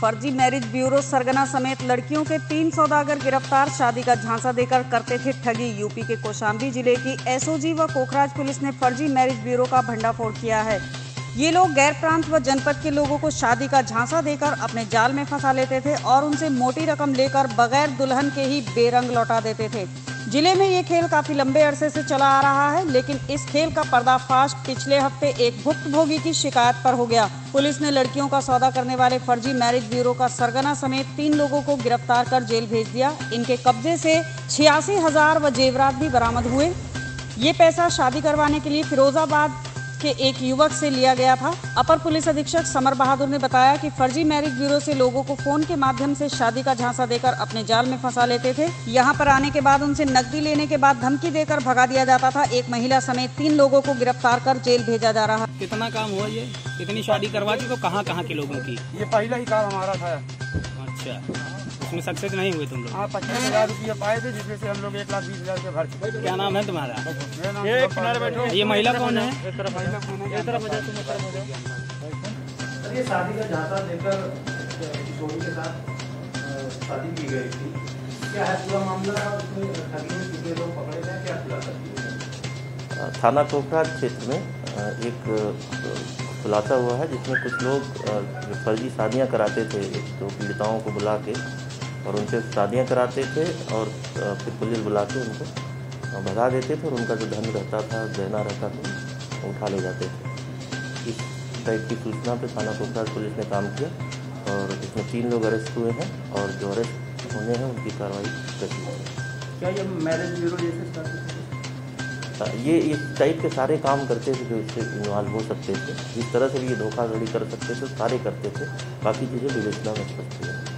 फर्जी marriage bureau सरगना समेत लड़कियों के तीन सौदागर गिरफ़्तार, शादी का झांसा देकर करते थे ठगी। यूपी के कौशाम्बी ज़िले की एसओजी व कोखराज पुलिस ने फर्जी मैरिज ब्यूरो का भंडाफोड़ किया है। ये लोग गैर प्रांत व जनपद के लोगों को शादी का झांसा देकर अपने जाल में फंसा लेते थे और उनसे मोटी रकम लेकर बगैर दुल्हन के ही बेरंग लौटा देते थे। ज़िले में ये खेल काफ़ी लंबे अरसे से चला आ रहा है, लेकिन इस खेल का पर्दाफाश पिछले हफ़्ते एक भुक्तभोगी की शिकायत पर हो गया। पुलिस ने लड़कियों का सौदा करने वाले फर्जी मैरिज ब्यूरो का सरगना समेत तीन लोगों को गिरफ़्तार कर जेल भेज दिया। इनके कब्जे से छियासी हज़ार व जेवरात भी बरामद हुए। ये पैसा शादी करवाने के लिए फिरोजाबाद के एक युवक से लिया गया था। अपर पुलिस अधीक्षक समर बहादुर ने बताया कि फर्जी मैरिज ब्यूरो से लोगों को फ़ोन के माध्यम से शादी का झांसा देकर अपने जाल में फंसा लेते थे। यहाँ पर आने के बाद उनसे नकदी लेने के बाद धमकी देकर भगा दिया जाता था। एक महिला समेत तीन लोगों को गिरफ़्तार कर जेल भेजा जा रहा कितना काम हुआ ये? कितनी शादी करवा दी तो कहाँ कहाँ के लोगों की? ये पहला ही काम हमारा था। अच्छा। उसमें सक्सेस नहीं हुए तुम लोग? हाँ पच्चीस हज़ार रुपये पाए थे जिसमें से हम लोग एक लाख बीस हज़ार रुपये भर चुके क्या नाम है तुम्हारा? मेरा किनारे बैठो। ये महिला कौन है? है? हो हो ये शादी का झांसा देकर किशोरी के साथ शादी की गई थी। क्या है पूरा मामला? उसमें कितने लोग पकड़े गए? क्या खुलासा थाना कोखराज क्षेत्र में एक खुलासा हुआ है, जिसमें कुछ लोग फर्जी शादियाँ कराते थे तो पीड़िताओं को बुला के और उनसे शादियाँ कराते थे और फिर पुलिस बुला के उनको भगा देते थे और उनका जो धन रहता था गहना रहता था, वो उठा ले जाते थे। इस टाइप की सूचना पे थाना कोखराज पुलिस ने काम किया और इसमें तीन लोग अरेस्ट हुए हैं और जो अरेस्ट होने हैं, उनकी कार्रवाई कर दी क्या ये मैरिज ब्यूरो जैसे ये इस टाइप के सारे काम करते थे जो इससे इन्वॉल्व हो सकते थे। जिस तरह से भी ये धोखाधड़ी कर सकते थे, सारे करते थे। बाकी चीज़ें विवेचना कर सकती है